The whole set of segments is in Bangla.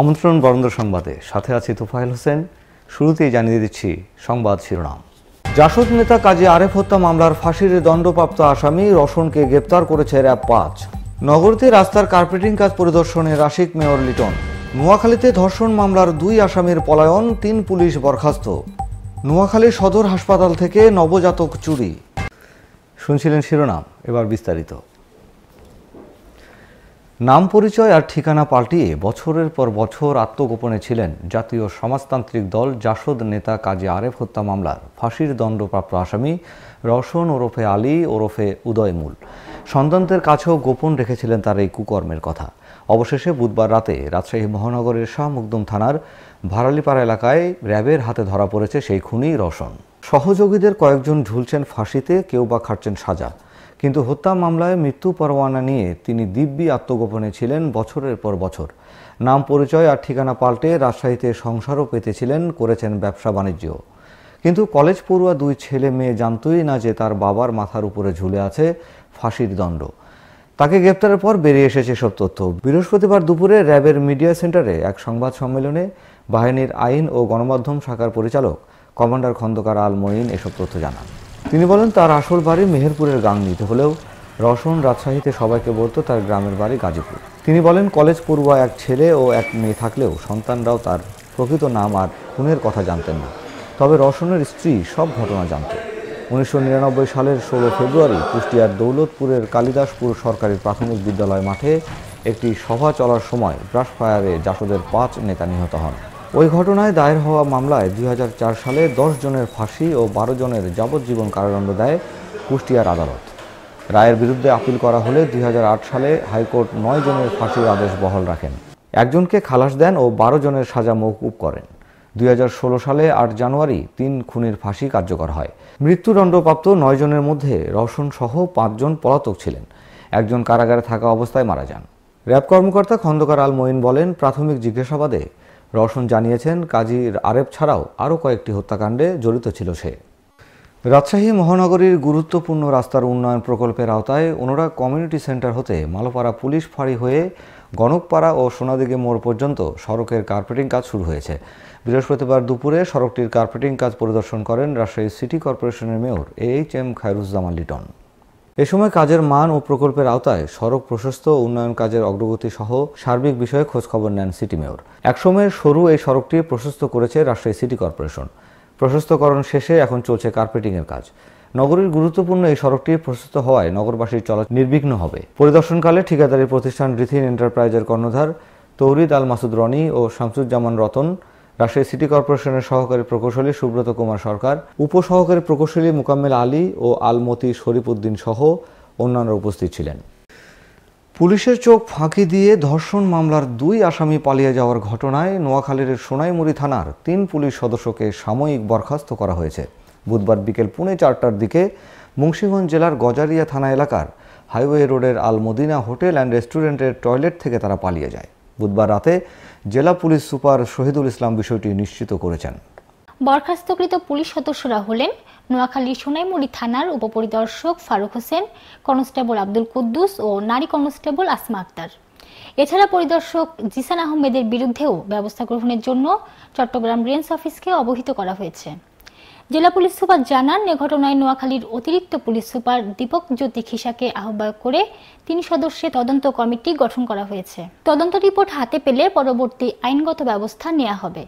আমন্ত্রণ বরেন্দ্র সংবাদে। সাথে আছি তুফাইল হোসেন। শুরুতেই জানিয়ে দিচ্ছি সংবাদ শিরোনাম। জাসদ নেতা কাজী আরেফ হত্যা মামলার ফাঁসির দণ্ডপ্রাপ্ত আসামি রসনকে গ্রেপ্তার করেছে র্যাব পাঁচ। নগরীতে রাস্তার কার্পেটিং কাজ পরিদর্শনে রাশিক মেয়র লিটন। নোয়াখালীতে ধর্ষণ মামলার দুই আসামির পলায়ন, তিন পুলিশ বরখাস্ত। নোয়াখালী সদর হাসপাতাল থেকে নবজাতক চুরি। শুনছিলেন শিরোনাম, এবার বিস্তারিত। নাম পরিচয় আর ঠিকানা পাল্টিয়ে বছরের পর বছর আত্মগোপনে ছিলেন জাতীয় সমাজতান্ত্রিক দল জাসদ নেতা কাজী আরেফ হত্যা মামলার ফাঁসির দণ্ডপ্রাপ্ত আসামি রওশন ওরফে আলী, ওরফে উদয়মূল সন্তানদের কাছেও গোপন রেখেছিলেন তার এই কুকর্মের কথা। অবশেষে বুধবার রাতে রাজশাহী মহানগরের শাহ মুকদুম থানার ভারালিপাড়া এলাকায় র্যাবের হাতে ধরা পড়েছে সেই খুনি রওশন। সহযোগীদের কয়েকজন ঝুলছেন ফাঁসিতে, কেউ বা খাটছেন সাজা। কিন্তু হত্যা মামলায় মৃত্যু পরোয়ানা নিয়ে তিনি দিব্যি আত্মগোপনে ছিলেন বছরের পর বছর। নাম পরিচয় আর ঠিকানা পাল্টে রাজশাহীতে সংসারও পেতেছিলেন, করেছেন ব্যবসা বাণিজ্য। কিন্তু কলেজ পড়ুয়া দুই ছেলে মেয়ে জানতই না যে তার বাবার মাথার উপরে ঝুলে আছে ফাঁসির দণ্ড। তাকে গ্রেপ্তারের পর বেরিয়ে এসেছে সব তথ্য। বৃহস্পতিবার দুপুরে র্যাবের মিডিয়া সেন্টারে এক সংবাদ সম্মেলনে বাহিনীর আইন ও গণমাধ্যম শাখার পরিচালক কমান্ডার খন্দকার আল মঈন এসব তথ্য জানান। তিনি বলেন, তার আসল বাড়ি মেহেরপুরের গাংনিতে। হলেও রসন রাজশাহীতে সবাইকে বলতো তার গ্রামের বাড়ি গাজীপুর। তিনি বলেন, কলেজ পড়ুয়া এক ছেলে ও এক মেয়ে থাকলেও সন্তানরাও তার প্রকৃত নাম আর খুনের কথা জানতেন না। তবে রসনের স্ত্রী সব ঘটনা জানত। উনিশশো নিরানব্বই সালের ষোলো ফেব্রুয়ারি কুষ্টিয়ার দৌলতপুরের কালিদাসপুর সরকারি প্রাথমিক বিদ্যালয় মাঠে একটি সভা চলার সময় ব্রাশ ফায়ারে জাসদের পাঁচ নেতা নিহত হন। ওই ঘটনায় দায়ের হওয়া মামলায় দুই হাজার চার সালে দশ জনের ফাঁসি ও বারো জনের যাবজ্জীবন কারাদণ্ড দেয় কুষ্টিয়ার আদালত। রায়ের বিরুদ্ধে আপিল করা হলে দুই হাজার আট সালে হাইকোর্ট নয় জনের ফাঁসির আদেশ বহাল রাখেন। একজনকে খালাস দেন ও বারো জনের সাজা মৌকুব করেন। দুই হাজার ষোলো সালে আট জানুয়ারি তিন খুনের ফাঁসি কার্যকর হয়। মৃত্যুদণ্ডপ্রাপ্ত নয় জনের মধ্যে রওশন সহ পাঁচজন পলাতক ছিলেন। একজন কারাগারে থাকা অবস্থায় মারা যান। র্যাব কর্মকর্তা খন্দকার আল মঈন বলেন, প্রাথমিক জিজ্ঞাসাবাদে রওশন জানিয়েছেন কাজীর আরেফ ছাড়াও আরও কয়েকটি হত্যাকাণ্ডে জড়িত ছিল সে। রাজশাহী মহানগরীর গুরুত্বপূর্ণ রাস্তার উন্নয়ন প্রকল্পের আওতায় অনুরাগ কমিউনিটি সেন্টার হতে মালোপাড়া পুলিশ ফাঁড়ি হয়ে গণকপাড়া ও সোনাদিঘি মোড় পর্যন্ত সড়কের কার্পেটিং কাজ শুরু হয়েছে। বৃহস্পতিবার দুপুরে সড়কটির কার্পেটিং কাজ পরিদর্শন করেন রাজশাহী সিটি কর্পোরেশনের mayor H M Khairuzzaman Liton. এ সময় কাজের মান ও প্রকল্পের আওতায় সড়ক প্রশস্ত উন্নয়ন কাজের অগ্রগতি সহ সার্বিক বিষয়ে খোঁজখবর নেন সিটি মেয়র। একসময়ের সরু এই সড়কটি প্রশস্ত করেছে রাজশাহী সিটি কর্পোরেশন। প্রশস্তকরণ শেষে এখন চলছে কার্পেটিংয়ের কাজ। নগরীর গুরুত্বপূর্ণ এই সড়কটি প্রশস্ত হওয়ায় নগরবাসীর চলা নির্বিঘ্ন হবে। পরিদর্শনকালে ঠিকাদারি প্রতিষ্ঠান রিথিন এন্টারপ্রাইজের কর্ণধার তৌরিদ আল মাসুদ রনি ও শামসুজ্জামান রতন রাজশাহী সিটি কর্পোরেশনের সহকারী প্রকৌশলী সুব্রত কুমার সরকার, উপসহকারী প্রকৌশলী মুকাম্মেল আলী ও আলমতি শরীফ উদ্দিন সহ অন্যান্যরা উপস্থিত ছিলেন। পুলিশের চোখ ফাঁকি দিয়ে ধর্ষণ মামলার দুই আসামি পালিয়ে যাওয়ার ঘটনায় নোয়াখালীর সোনাইমুড়ি থানার তিন পুলিশ সদস্যকে সাময়িক বরখাস্ত করা হয়েছে। বুধবার বিকেল পুনে চারটার দিকে মুন্সিগঞ্জ জেলার গজারিয়া থানা এলাকার হাইওয়ে রোডের আলমদিনা হোটেল অ্যান্ড রেস্টুরেন্টের টয়লেট থেকে তারা পালিয়ে যায়। বুধবার রাতে জেলা পুলিশ সুপার শহীদুল ইসলাম বিষয়টি নিশ্চিত করেছেন। বরখাস্তকৃত পুলিশ সদস্যরা হলেন নোয়াখালী সোনাইমুড়ি থানার উপপরিদর্শক ফারুক হোসেন, কনস্টেবল আব্দুল কুদ্দুস ও নারী কনস্টেবল আসমা আক্তার। এছাড়া পরিদর্শক জিসান আহমেদের বিরুদ্ধেও ব্যবস্থা গ্রহণের জন্য চট্টগ্রাম রেঞ্জ অফিসকে অবহিত করা হয়েছে। জেলা পুলিশ সুপার জানান, এ ঘটনায় নোয়াখালীর অতিরিক্ত পুলিশ সুপার দীপক জ্যোতি খিসাকে আহ্বায়ক করে তিন সদস্যের তদন্ত কমিটি গঠন করা হয়েছে। তদন্ত রিপোর্ট হাতে পেলে পরবর্তী আইনগত ব্যবস্থা নেওয়া হবে।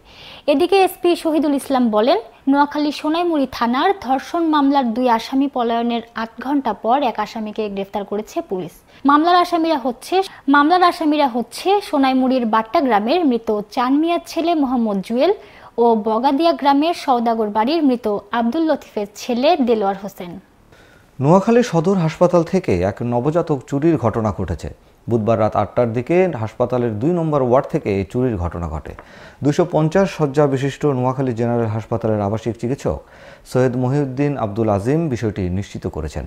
এদিকে এসপি শহীদুল ইসলাম বলেন, নোয়াখালী সোনাইমুড়ি থানার ধর্ষণ মামলার দুই আসামি পলায়নের আট ঘণ্টা পর এক আসামিকে গ্রেফতার করেছে পুলিশ। মামলার আসামিরা হচ্ছে, মামলার আসামিরা হচ্ছে সোনাইমুড়ির বাট্টা গ্রামের মৃত চানমিয়ার ছেলে মোহাম্মদ জুয়েল ও বগাদিয়া গ্রামের সওদাগর বাড়ির মৃত আব্দুল লতিফের ছেলে দেলোয়ার হোসেন। নোয়াখালী সদর হাসপাতাল থেকে এক নবজাতক চুরির ঘটনা ঘটেছে। বুধবার রাত আটটার দিকে হাসপাতালের দুই নম্বর ওয়ার্ড থেকে এই চুরির ঘটনা ঘটে। দুশো পঞ্চাশ শয্যা বিশিষ্ট নোয়াখালী জেনারেল হাসপাতালের আবাসিক চিকিৎসক সৈয়দ মহিউদ্দিন আব্দুল আজিম বিষয়টি নিশ্চিত করেছেন।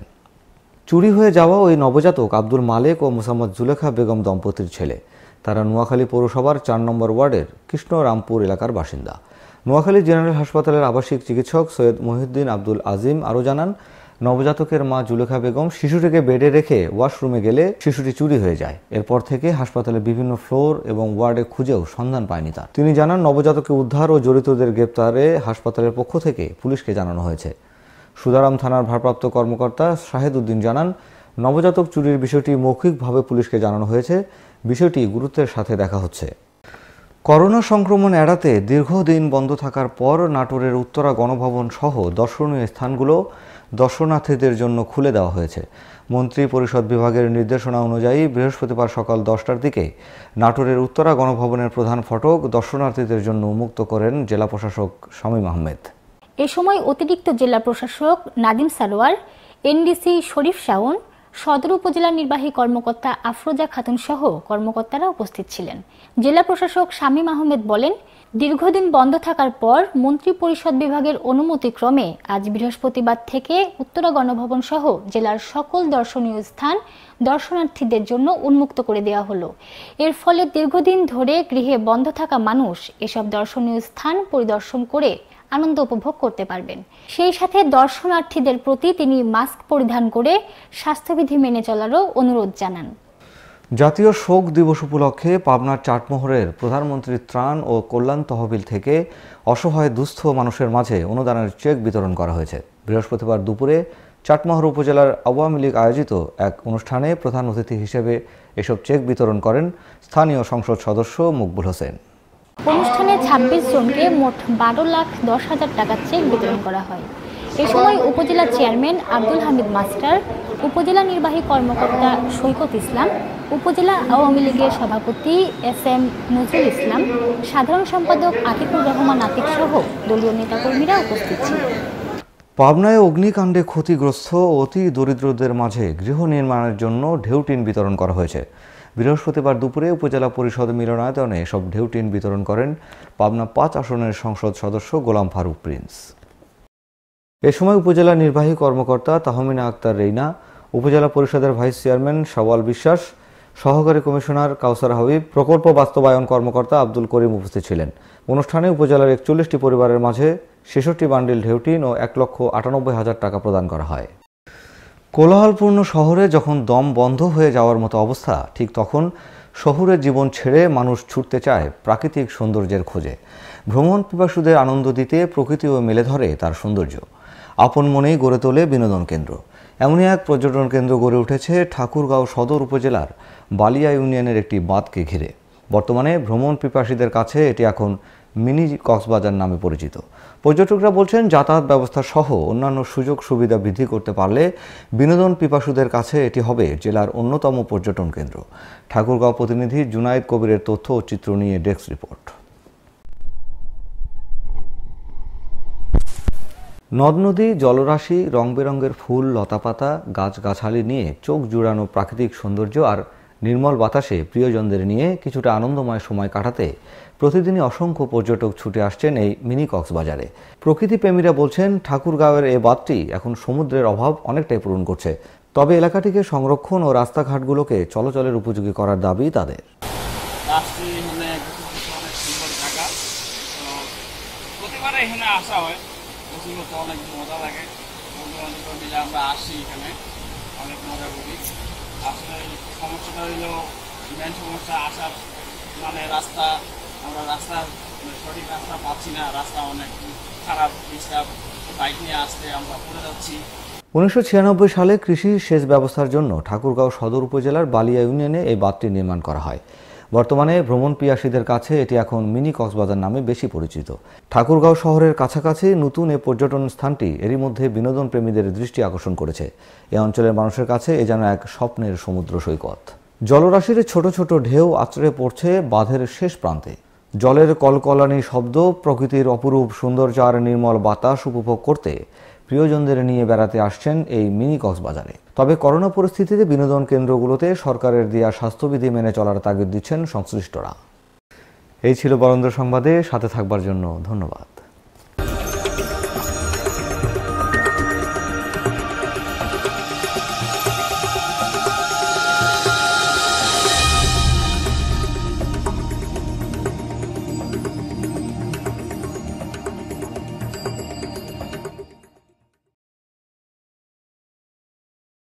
চুরি হয়ে যাওয়া ওই নবজাতক আব্দুল মালেক ও মুসাম্মদ জুলেখা বেগম দম্পতির ছেলে। তারা নোয়াখালী পৌরসভার চার নম্বর ওয়ার্ডের কৃষ্ণরামপুর এলাকার বাসিন্দা। নোয়াখালী জেনারেল হাসপাতালের আবাসিক চিকিৎসক সৈয়দ মহিউদ্দিন আব্দুল আজিম আরও জানান, নবজাতকের মা জুলেখা বেগম শিশুটিকে বেডে রেখে ওয়াশরুমে গেলে শিশুটি চুরি হয়ে যায়। এরপর থেকে হাসপাতালের বিভিন্ন ফ্লোর এবং ওয়ার্ডে খুঁজেও সন্ধান পায়নি তার। তিনি জানান, নবজাতককে উদ্ধার ও জড়িতদের গ্রেপ্তারে হাসপাতালের পক্ষ থেকে পুলিশকে জানানো হয়েছে। সুদারাম থানার ভারপ্রাপ্ত কর্মকর্তা শাহেদ উদ্দিন জানান, নবজাতক চুরির বিষয়টি মৌখিকভাবে পুলিশকে জানানো হয়েছে। বিষয়টি গুরুত্বের সাথে দেখা হচ্ছে। করোনা সংক্রমণ এড়াতে দীর্ঘদিন বন্ধ থাকার পর নাটোরের উত্তরা গণভবন সহ দর্শনীয় স্থানগুলো দর্শনার্থীদের জন্য খুলে দেওয়া হয়েছে। মন্ত্রী পরিষদ বিভাগের নির্দেশনা অনুযায়ী বৃহস্পতিবার সকাল দশটার দিকে নাটোরের উত্তরা গণভবনের প্রধান ফটক দর্শনার্থীদের জন্য উন্মুক্ত করেন জেলা প্রশাসক শামীম আহমেদ। এ সময় অতিরিক্ত জেলা প্রশাসক নাদিম সালোয়ার, এনডিসি শরীফ শাওন সদর উপজেলা নির্বাহী কর্মকর্তা আফরোজা খাতুন সহ কর্মকর্তারা উপস্থিত ছিলেন। জেলা প্রশাসক শামীম আহমেদ বলেন, দীর্ঘদিন বন্ধ থাকার পর মন্ত্রী পরিষদ বিভাগের অনুমতিক্রমে আজ বৃহস্পতিবার থেকে উত্তরা গণভবন সহ জেলার সকল দর্শনীয় স্থান দর্শনার্থীদের জন্য উন্মুক্ত করে দেওয়া হলো। এর ফলে দীর্ঘদিন ধরে গৃহে বন্ধ থাকা মানুষ এসব দর্শনীয় স্থান পরিদর্শন করে আনন্দ উপভোগ করতে পারবেন। সেই সাথে দর্শনার্থীদের প্রতি তিনি মাস্ক পরিধান করে স্বাস্থ্যবিধি মেনে চলারও অনুরোধ জানান। জাতীয় শোক দিবস উপলক্ষে পাবনার চাটমোহরের প্রধানমন্ত্রীর ত্রাণ ও কল্যাণ তহবিল থেকে অসহায় দুস্থ মানুষের মাঝে অনুদানের চেক বিতরণ করা হয়েছে। বৃহস্পতিবার দুপুরে চাটমোহর উপজেলার আওয়ামী লীগ আয়োজিত এক অনুষ্ঠানে প্রধান অতিথি হিসেবে এসব চেক বিতরণ করেন স্থানীয় সংসদ সদস্য মকবুল হোসেন। অনুষ্ঠানে ২৬ জনকে মোট বারো লাখ দশ হাজার টাকার চেক বিতরণ করা হয়। এ সময় উপজেলা চেয়ারম্যান আব্দুল হামিদ মাস্টার, উপজেলা নির্বাহী কর্মকর্তা সৈকত ইসলাম, উপজেলা আওয়ামী লীগের সভাপতি এস এম নজরুল ইসলাম, সাধারণ সম্পাদক আতিকুর রহমান আতিক সহ দলীয় নেতাকর্মীরা উপস্থিত ছিলেন। পাবনায় অগ্নিকাণ্ডে ক্ষতিগ্রস্ত অতি দরিদ্রদের মাঝে গৃহ নির্মাণের জন্য ঢেউটিন বিতরণ করা হয়েছে। বৃহস্পতিবার দুপুরে উপজেলা পরিষদ মিলনায়তনে সব ঢেউটিন বিতরণ করেন পাবনা পাঁচ আসনের সংসদ সদস্য গোলাম ফারুক প্রিন্স। এ সময় উপজেলা নির্বাহী কর্মকর্তা তাহমিনা আক্তার রেইনা, উপজেলা পরিষদের ভাইস চেয়ারম্যান সওয়াল বিশ্বাস, সহকারী কমিশনার কাউসার হাবিব, প্রকল্প বাস্তবায়ন কর্মকর্তা আব্দুল করিম উপস্থিত ছিলেন। অনুষ্ঠানে উপজেলার একচল্লিশটি পরিবারের মাঝে ছেষট্টি বান্ডিল ঢেউটিন ও এক লক্ষ আটানব্বই হাজার টাকা প্রদান করা হয়। কোলাহলপূর্ণ শহরে যখন দম বন্ধ হয়ে যাওয়ার মতো অবস্থা, ঠিক তখন শহুরের জীবন ছেড়ে মানুষ ছুটতে চায় প্রাকৃতিক সৌন্দর্যের খোঁজে। ভ্রমণ পিপাসুদের আনন্দ দিতে প্রকৃতিও মেলে ধরে তার সৌন্দর্য। আপন মনেই গড়ে তোলে বিনোদন কেন্দ্র। এমনই এক পর্যটন কেন্দ্র গড়ে উঠেছে ঠাকুরগাঁও সদর উপজেলার বালিয়া ইউনিয়নের একটি বাঁধকে ঘিরে। বর্তমানে ভ্রমণ পিপাসীদের কাছে এটি এখন মিনি কক্সবাজার নামে পরিচিত। পর্যটকরা বলছেন, যাতায়াত ব্যবস্থা সহ অন্যান্য সুযোগ সুবিধা বৃদ্ধি করতে পারলে বিনোদন পিপাসুদের কাছে এটি হবে জেলার অন্যতম পর্যটন কেন্দ্র। ঠাকুরগাঁও প্রতিনিধি জুনায়েদ কবিরের তথ্য ও চিত্র নিয়ে ডেস্ক রিপোর্ট। নদ নদী, জলরাশি রং বেরঙের ফুল, লতাপাতা গাছগাছালি নিয়ে চোখ জুড়ানো প্রাকৃতিক সৌন্দর্য আর নির্মল বাতাসে প্রিয়জনদের নিয়ে কিছুটা আনন্দময় সময় কাটাতে প্রতিদিনই অসংখ্য পর্যটক ছুটে আসছেন এই মিনি কক্সবাজারে। প্রকৃতিপ্রেমীরা বলছেন, ঠাকুরগাঁওয়ের এই বাঁধটি এখন সমুদ্রের অভাব অনেকটাই পূরণ করছে। তবে এলাকাটিকে সংরক্ষণ ও রাস্তাঘাটগুলোকে চলাচলের উপযোগী করার দাবি তাদের। কিছু অনেক আমরা আসি এখানে। অনেক মজা সমস্যাটা হইল মেন সমস্যা আসার মানে রাস্তা, আমরা রাস্তার মানে সঠিক রাস্তা পাচ্ছি না, রাস্তা অনেক খারাপ ডিস্টার্ব বাইক নিয়ে আসতে আমরা পড়ে যাচ্ছি। উনিশশো ছিয়ানব্বই সালে কৃষি সেচ ব্যবস্থার জন্য ঠাকুরগাঁও সদর উপজেলার বালিয়া ইউনিয়নে এই বাঁধটি নির্মাণ করা হয়। বর্তমানে ভ্রমণ পিয়াসীদের কাছে এটি এখন মিনি কক্সবাজার নামে বেশি পরিচিত। ঠাকুরগাঁও শহরের কাছাকাছি নতুন এ পর্যটন স্থানটি এরই মধ্যে বিনোদন প্রেমীদের দৃষ্টি আকর্ষণ করেছে। এ অঞ্চলের মানুষের কাছে এ যেন এক স্বপ্নের সমুদ্র সৈকত। জলরাশির ছোট ছোট ঢেউ আছড়ে পড়ছে বাঁধের শেষ প্রান্তে। জলের কলকলানি শব্দ, প্রকৃতির অপরূপ সৌন্দর্য আর নির্মল বাতাস উপভোগ করতে প্রিয়জনদের নিয়ে বেড়াতে আসছেন এই মিনি কক্সবাজারে। তবে করোনা পরিস্থিতিতে বিনোদন কেন্দ্রগুলোতে সরকারের দেওয়া স্বাস্থ্যবিধি মেনে চলার তাগিদ দিচ্ছেন সংশ্লিষ্টরা। এই ছিল বরেন্দ্র সংবাদে, সাথে থাকবার জন্য ধন্যবাদ।